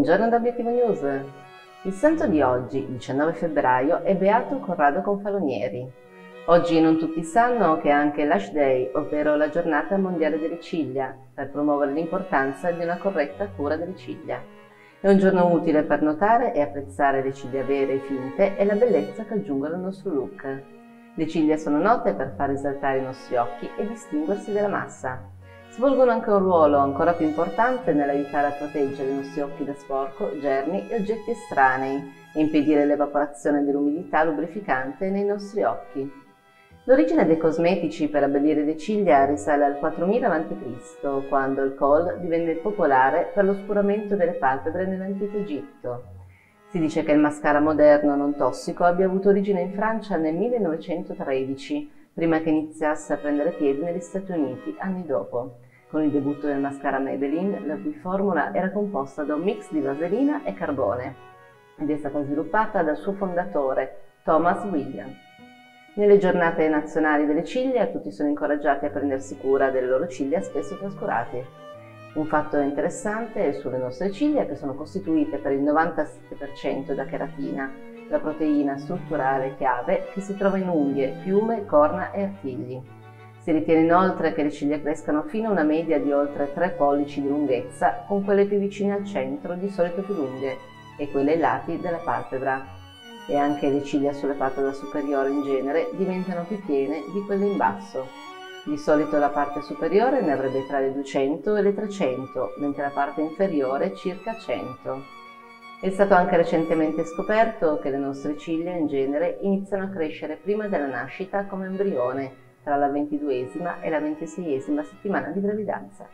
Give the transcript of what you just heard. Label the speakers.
Speaker 1: Buongiorno da Obiettivo News. Il santo di oggi, 19 febbraio, è Beato Corrado Confalonieri. Oggi non tutti sanno che è anche l'Ash Day, ovvero la giornata mondiale delle ciglia, per promuovere l'importanza di una corretta cura delle ciglia. È un giorno utile per notare e apprezzare le ciglia vere e finte e la bellezza che aggiungono al nostro look. Le ciglia sono note per far risaltare i nostri occhi e distinguersi dalla massa. Svolgono anche un ruolo ancora più importante nell'aiutare a proteggere i nostri occhi da sporco, germi e oggetti estranei e impedire l'evaporazione dell'umidità lubrificante nei nostri occhi. L'origine dei cosmetici per abbellire le ciglia risale al 4000 a.C., quando il kohl divenne popolare per l'oscuramento delle palpebre nell'antico Egitto. Si dice che il mascara moderno non tossico abbia avuto origine in Francia nel 1913, prima che iniziasse a prendere piede negli Stati Uniti anni dopo, con il debutto del mascara Maybelline, la cui formula era composta da un mix di vaselina e carbone ed è stata sviluppata dal suo fondatore, Thomas William. Nelle giornate nazionali delle ciglia tutti sono incoraggiati a prendersi cura delle loro ciglia spesso trascurate. Un fatto interessante è sulle nostre ciglia che sono costituite per il 97% da cheratina, la proteina strutturale chiave che si trova in unghie, piume, corna e artigli. Si ritiene inoltre che le ciglia crescano fino a una media di oltre 3 pollici di lunghezza, con quelle più vicine al centro di solito più lunghe e quelle ai lati della palpebra. E anche le ciglia sulle palpebre superiori in genere diventano più piene di quelle in basso. Di solito la parte superiore ne avrebbe tra le 200 e le 300, mentre la parte inferiore circa 100. È stato anche recentemente scoperto che le nostre ciglia in genere iniziano a crescere prima della nascita come embrione, tra la ventiduesima e la ventiseiesima settimana di gravidanza.